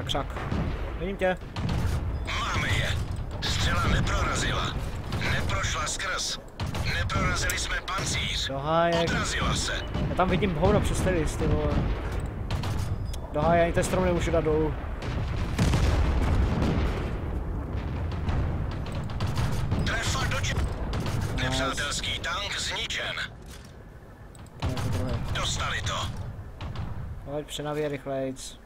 za křak. Vidím tě. Máme je. Střela neprorazila. Neprošla skrz. Neprorazili jsme pancíř. Do hájek. Odrazila se. Já tam vidím hovno přes ty listy, vole. Do háje ani ten strom nemůžu dát dolů. Trefa do či... Nepřátelský tank zničen. Dostali to. Pojď přenavě rychlejc.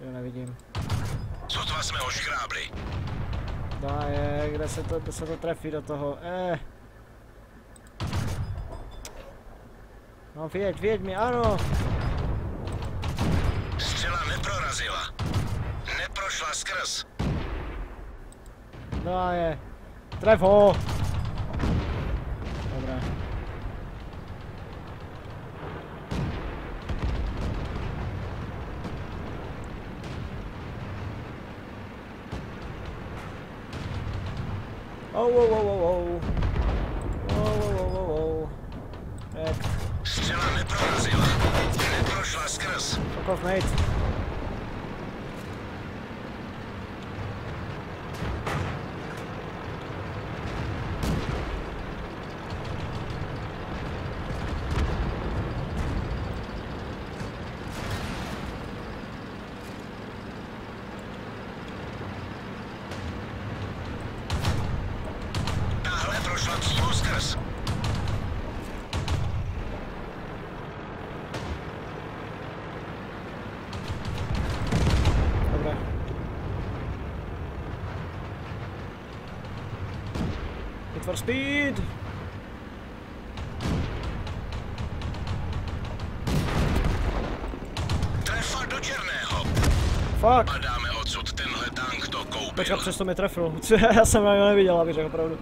To nevidím. Sotva jsme oškrábli. Do háje, kde se to, kde se to trefí do toho, eh. No věď, věď mi, ano. Střela neprorazila. Neprošla skrz. Do háje. Tref ho. Dobré. Oh, oh, oh, oh, oh. Oh, oh, oh, oh, oh. Tak, Střela neprorazila. Neprošla skrz. fuck off, mate. Dobré. Need for speed! Trefa do černého. Fuck! Padáme odsud. Tenhle tank to koupil. Počkat, přesto mě trefil. Já jsem něho neviděl, abych řekl pravdu.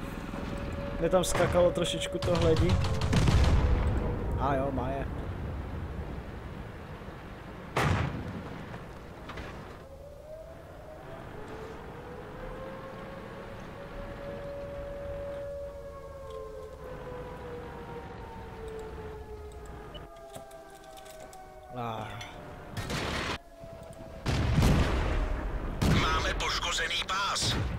Mě tam skakalo trošičku to hledí. A jo, má je. Máme poškozený pás.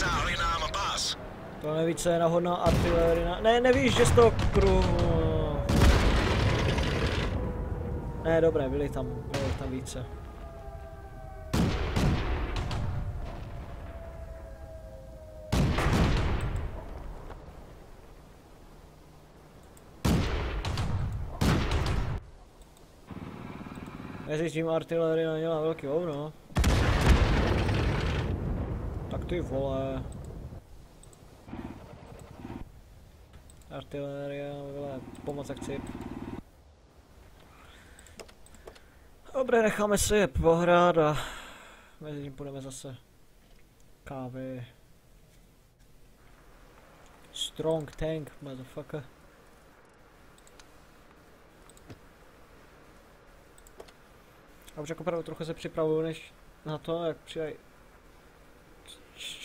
Zasáhli nám pás. To neví, co je nahodná artilerina. Ne, nevíš, že z toho kruhu... Ne, dobré, byli tam, byli tam více. Mezi tím artilerina dělá velký hovno. Ty vole. Artileria, vole, pomoc akci. Dobré, necháme si je pohrát a mezi tím půjdeme zase kávy. Strong tank, motherfucker. A už jako trochu se připravuju než na to, jak přijají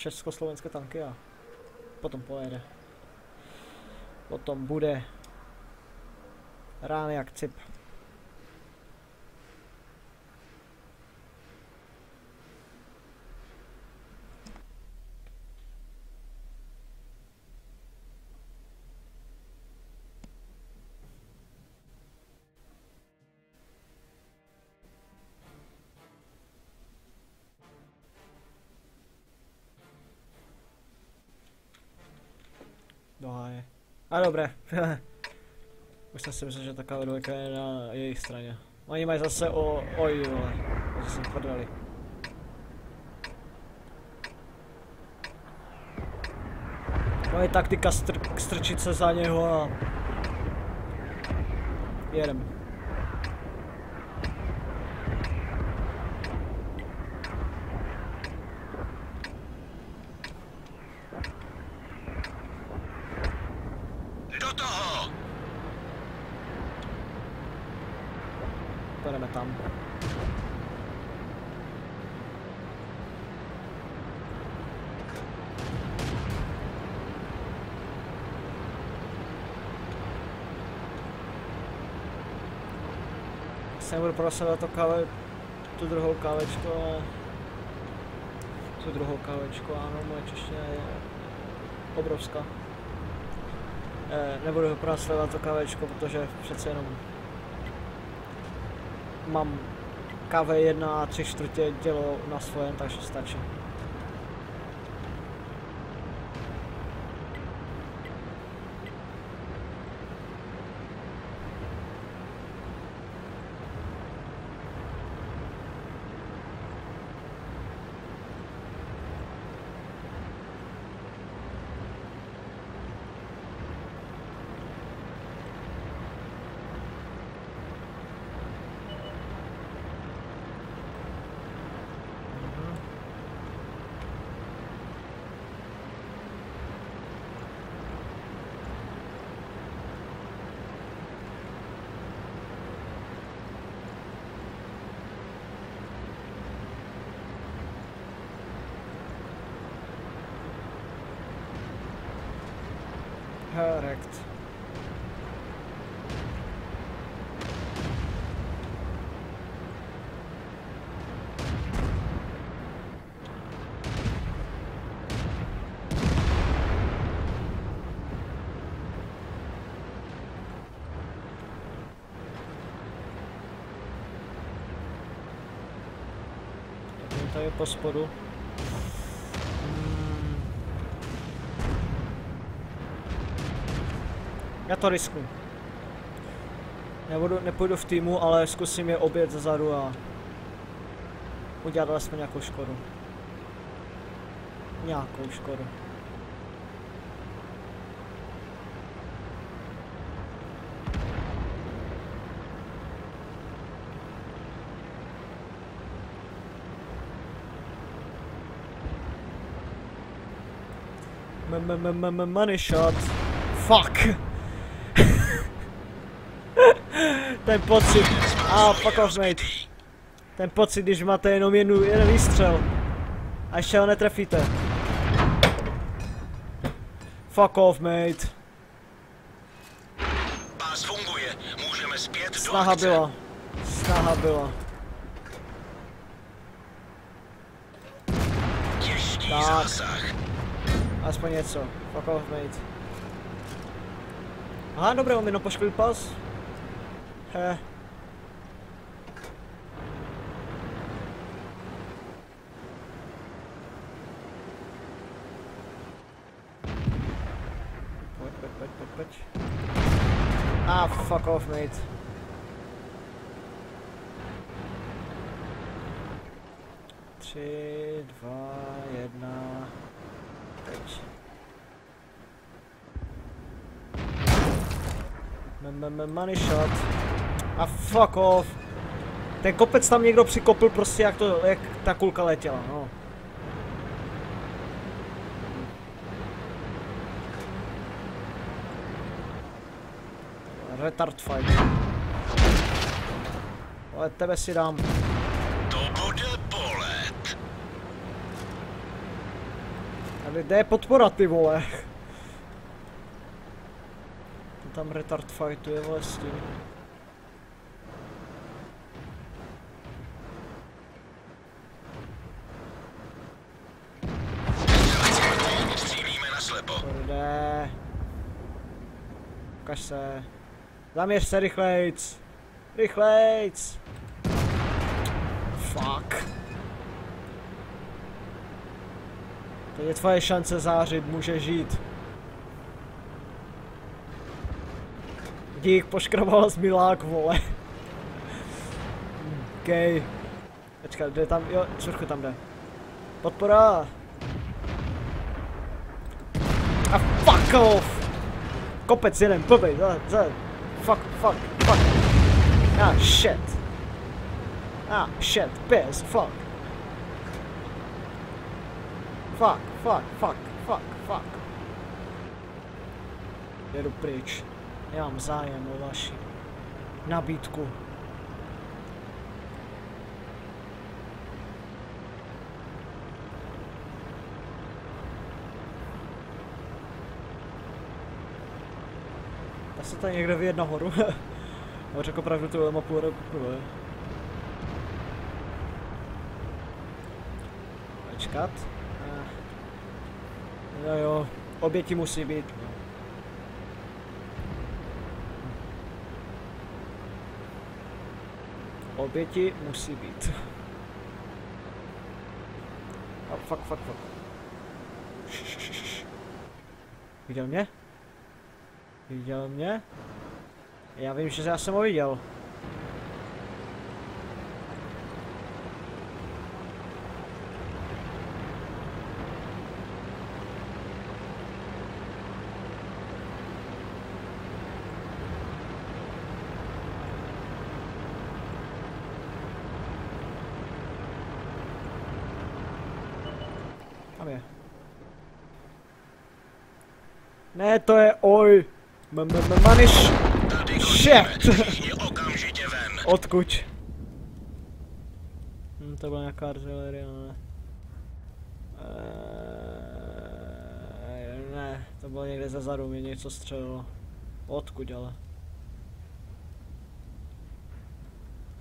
československé tanky a potom pojede. Potom bude rány jak cip. A dobré. Už jsem si myslel, že ta dvojka je na jejich straně. Oni mají zase o... Oj, vole. Takže jsem prdeli. Moje taktika str strčit se za něho a... Jedem. Do toho! Pojedeme tam. Se nebudu prosazovat to káve, tu druhou kávečku, ale tu druhou kávečku, ano, moje čeština je obrovská. Eh, nebudu pronásledovat to kávečko, protože přece jenom mám káve jedna a tři čtvrtě dělo na svém, takže stačí. Correct. To je po spodu. Já to risknu. Nebudu, nepůjdu v týmu, ale zkusím je obět zezadu a udělat alespoň nějakou škodu. Nějakou škodu. M-m-m-m- Money shot. Fuck. Ten pocit. A ah, fuck off, mate. Ten pocit, když máte jenom jednu, jeden výstřel. A ještě ho netrefíte. Fuck off, mate. Pás funguje. Můžeme zpět do Snaha byla. Snaha byla. Tak. Aspoň něco. Fuck off, mate. Aha, dobré, on mi jenom poškodil pas. Pojď. Ah, fuck off, mate. Tři, dva, jedna. M- m- m- Money shot. A fuck off. Ten kopec tam někdo přikopl prostě jak to, jak ta kulka letěla, no. Retard fight. Ale tebe si dám. To bude bolet. Ale kde je podpora ty vole? To tam retard fightuje vole s tím. Střílíme na slepo. Ukaž se. Zaměř se rychlejc. Rychlejc. Fuck. To je tvoje šance zářit, může žít. Dík, poškrabal z milák, vole. OK. Počkat, jde tam, jo, čurchu tam jde. Podpora. A fuck off! Kopec jeden, blbej, za, za, fuck, fuck, fuck. Ah, shit. Ah, shit, piss, fuck. Fuck, fuck, fuck, fuck, fuck. Jedu pryč. Já mám zájem o vaši nabídku. Se tady někde vyjet nahoru. No řekl opravdu tu mapu jo. Počkat. Eh. Jo jo, oběti musí být. no. Oběti musí být. A fuck, fuck, fuck. Š. Viděl mě? Viděl mě? Já vím, že já jsem ho viděl. Je. Ne, to je oj. M- m- m- Maniš. Shit. Odkud? Hm, to byla nějaká artilerie, ale... Eee, ne, to bylo někde ze zadu, mě něco střelilo. Odkud ale?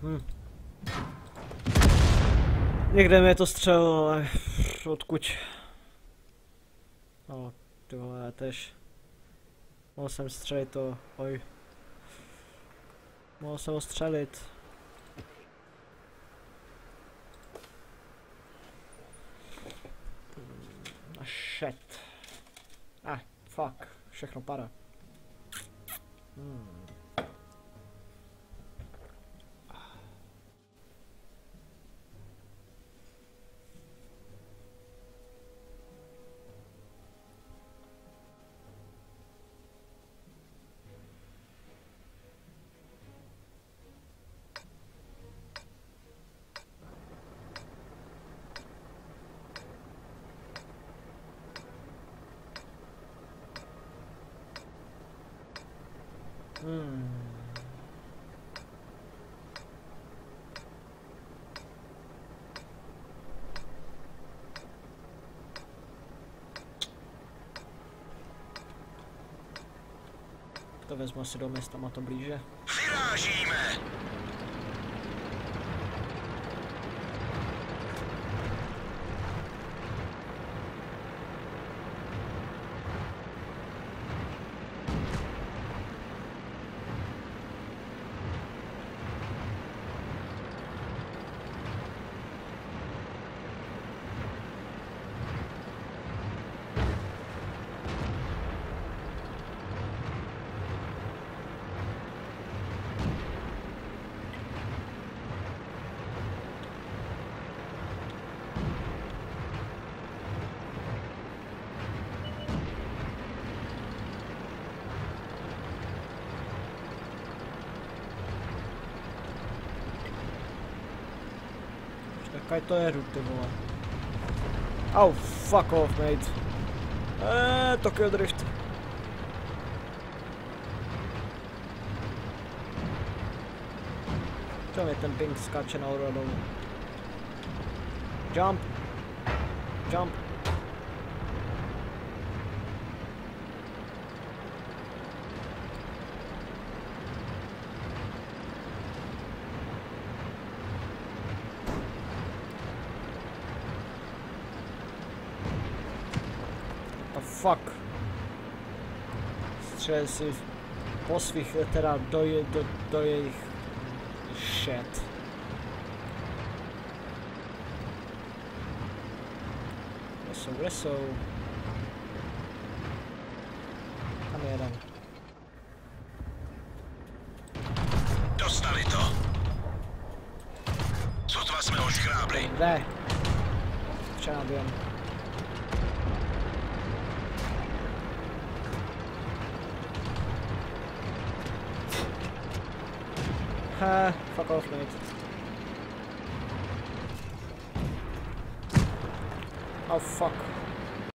Hm. Někde mě to střelilo, ale odkud? No, ty vole, já tež. Mohl jsem střelit to, oj. Mohl jsem ho střelit. A shit. Ah, fuck. Všechno padá. Hmm. Hmm. To vezmu asi do města, má to blíže. Vyrážíme. Jaká to je ty vole. Au, fuck off, mate. Eee, Tokyo Drift. Čo mi ten ping skáče na dolů? Jump. Jump. Fuck. Střelil si po svých, teda do, je, do, do jejich shit. Kde jsou, kde jsou? Tam je jeden. Dostali to. Sotva jsme ho škrábli. Kde? Včera během. Ha, fuck off, mate. Oh fuck.